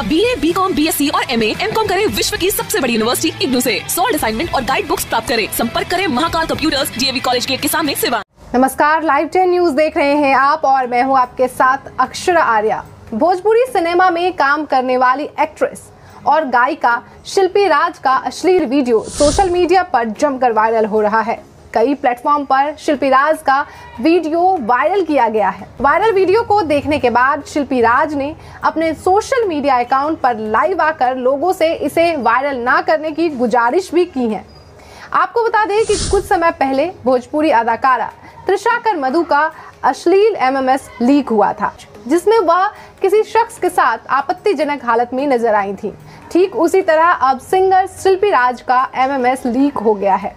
अब B A B com B S C और M M com करे विश्व की सबसे बड़ी यूनिवर्सिटी इग्नू से सॉल्ड असाइनमेंट और गाइड बुक्स प्राप्त करें। संपर्क करें Mahakal computers DAV college gate के सामने सिवा। नमस्कार लाइव टेन न्यूज़ देख रहे हैं आप और मैं हूँ आपके साथ अक्षरा आर्या। भोजपुरी सिनेमा में काम करने वाली एक्ट्रेस और गायिका शिल्पी राज का अश्लील वीडियो सोशल मीडिया पर जमकर वायरल हो रहा है। कई प्लेटफॉर्म पर शिल्पी राज का वीडियो वायरल किया गया है। वायरल वीडियो को देखने के बाद शिल्पी राज ने अपने सोशल मीडिया अकाउंट पर लाइव आकर लोगों से इसे वायरल ना करने की गुजारिश भी की है। आपको बता दें कि कुछ समय पहले भोजपुरी अदाकारा त्रिशाकर मधु का अश्लील एमएमएस लीक हुआ था, जिसमें वह किसी शख्स के साथ आपत्तिजनक हालत में नज़र आई थी। ठीक उसी तरह अब सिंगर शिल्पी राज का एमएमएस लीक हो गया है।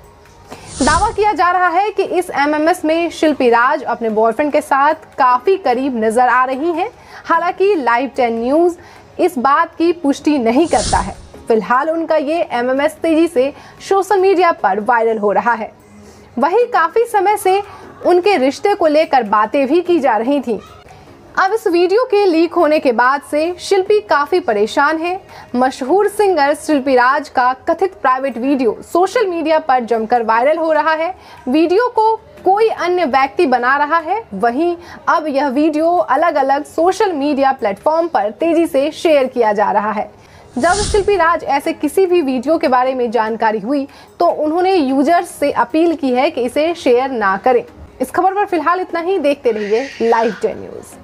दावा किया जा रहा है कि इस एमएमएस में शिल्पी राज अपने बॉयफ्रेंड के साथ काफ़ी करीब नज़र आ रही हैं। हालाँकि लाइव टेन न्यूज़ इस बात की पुष्टि नहीं करता है। फ़िलहाल उनका ये एमएमएस तेज़ी से सोशल मीडिया पर वायरल हो रहा है। वही काफ़ी समय से उनके रिश्ते को लेकर बातें भी की जा रही थी। अब इस वीडियो के लीक होने के बाद से शिल्पी काफ़ी परेशान है। मशहूर सिंगर शिल्पी राज का कथित प्राइवेट वीडियो सोशल मीडिया पर जमकर वायरल हो रहा है। वीडियो को कोई अन्य व्यक्ति बना रहा है, वहीं अब यह वीडियो अलग अलग सोशल मीडिया प्लेटफॉर्म पर तेज़ी से शेयर किया जा रहा है। जब शिल्पी राज ऐसे किसी भी वीडियो के बारे में जानकारी हुई तो उन्होंने यूज़र्स से अपील की है कि इसे शेयर ना करें। इस खबर पर फ़िलहाल इतना ही। देखते रहिए लाइव टेन न्यूज़।